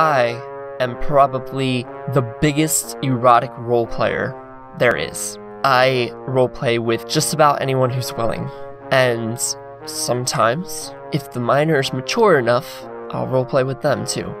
I am probably the biggest erotic role player there is. I roleplay with just about anyone who's willing. And sometimes, if the minor is mature enough, I'll roleplay with them too.